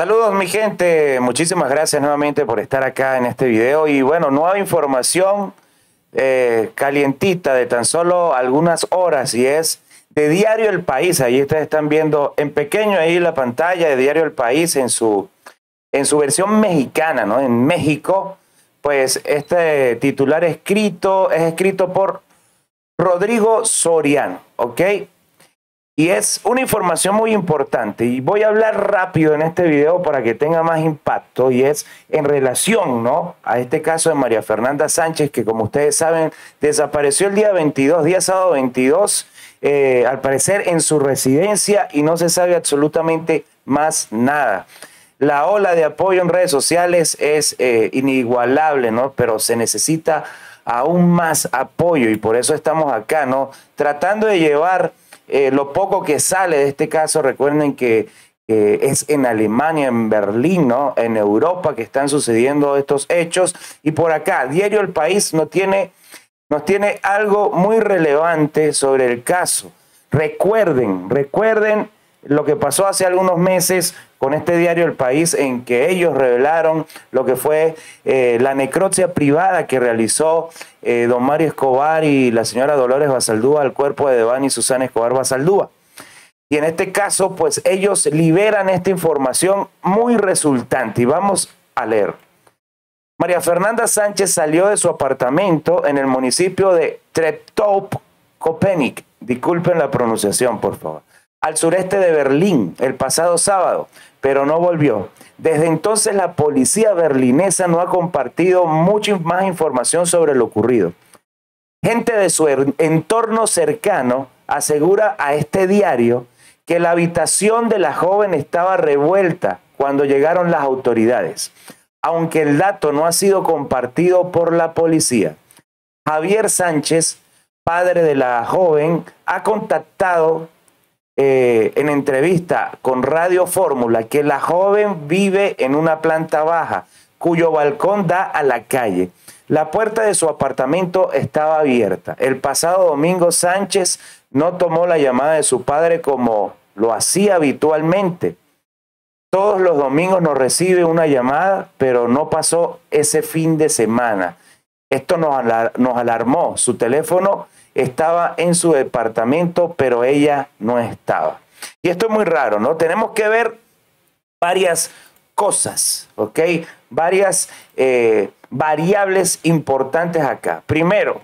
Saludos mi gente, muchísimas gracias nuevamente por estar acá en este video y bueno, nueva información eh, calientita de tan solo algunas horas y es de Diario El País, ahí ustedes están viendo en pequeño ahí la pantalla de Diario El País en su, en su versión mexicana, ¿no? En México, pues este titular escrito es escrito por Rodrigo Soriano, ¿ok? Y es una información muy importante y voy a hablar rápido en este video para que tenga más impacto y es en relación ¿no? a este caso de María Fernanda Sánchez que como ustedes saben desapareció el día 22, día sábado 22, eh, al parecer en su residencia y no se sabe absolutamente más nada. La ola de apoyo en redes sociales es eh, inigualable, ¿no? Pero se necesita aún más apoyo y por eso estamos acá, ¿no? Tratando de llevar eh, lo poco que sale de este caso, recuerden que es en Alemania, en Berlín, ¿no? en Europa que están sucediendo estos hechos. Y por acá, Diario El País no tiene, nos tiene algo muy relevante sobre el caso. Recuerden, recuerden lo que pasó hace algunos meses con este diario El País en que ellos revelaron lo que fue eh, la necropsia privada que realizó eh, don Mario Escobar y la señora Dolores Basaldúa al cuerpo de Devani y Susana Escobar Basaldúa. Y en este caso, pues ellos liberan esta información muy resultante y vamos a leer. María Fernanda Sánchez salió de su apartamento en el municipio de Treptow, Kopenik. Disculpen la pronunciación, por favor al sureste de Berlín el pasado sábado, pero no volvió. Desde entonces la policía berlinesa no ha compartido mucha más información sobre lo ocurrido. Gente de su entorno cercano asegura a este diario que la habitación de la joven estaba revuelta cuando llegaron las autoridades, aunque el dato no ha sido compartido por la policía. Javier Sánchez, padre de la joven, ha contactado eh, en entrevista con Radio Fórmula que la joven vive en una planta baja cuyo balcón da a la calle. La puerta de su apartamento estaba abierta. El pasado domingo Sánchez no tomó la llamada de su padre como lo hacía habitualmente. Todos los domingos nos recibe una llamada, pero no pasó ese fin de semana. Esto nos, nos alarmó. Su teléfono estaba en su departamento, pero ella no estaba. Y esto es muy raro, ¿no? Tenemos que ver varias cosas, ¿ok? Varias eh, variables importantes acá. Primero,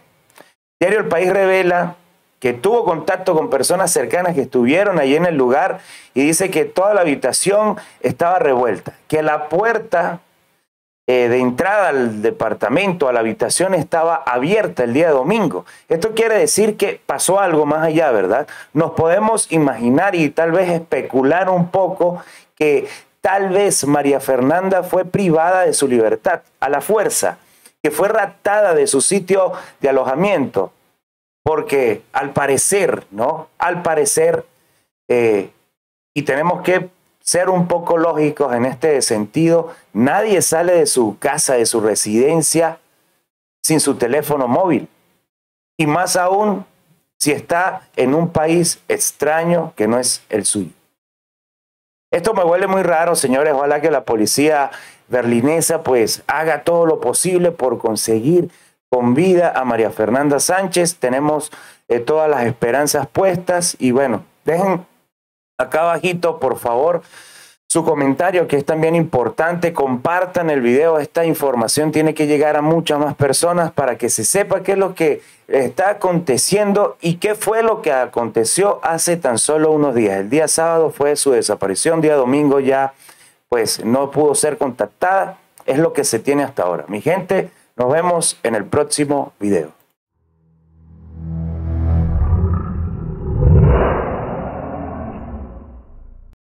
Diario El País revela que tuvo contacto con personas cercanas que estuvieron allí en el lugar y dice que toda la habitación estaba revuelta, que la puerta eh, de entrada al departamento, a la habitación, estaba abierta el día domingo. Esto quiere decir que pasó algo más allá, ¿verdad? Nos podemos imaginar y tal vez especular un poco que tal vez María Fernanda fue privada de su libertad a la fuerza, que fue raptada de su sitio de alojamiento, porque al parecer, ¿no? Al parecer, eh, y tenemos que ser un poco lógicos en este sentido. Nadie sale de su casa, de su residencia, sin su teléfono móvil. Y más aún si está en un país extraño que no es el suyo. Esto me huele muy raro, señores. Ojalá que la policía berlinesa pues haga todo lo posible por conseguir con vida a María Fernanda Sánchez. Tenemos eh, todas las esperanzas puestas y bueno, dejen acá abajito, por favor, su comentario que es también importante. Compartan el video. Esta información tiene que llegar a muchas más personas para que se sepa qué es lo que está aconteciendo y qué fue lo que aconteció hace tan solo unos días. El día sábado fue su desaparición, día domingo ya pues no pudo ser contactada. Es lo que se tiene hasta ahora. Mi gente, nos vemos en el próximo video.